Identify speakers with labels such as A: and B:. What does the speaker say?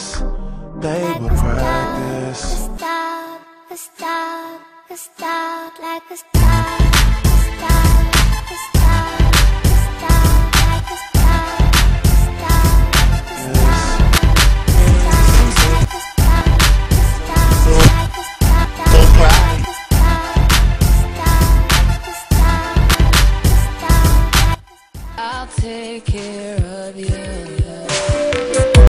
A: practice. They will practice.
B: Stop, stop, stop, like a stop, stop, stop, stop, like a
A: star.
B: I'll take it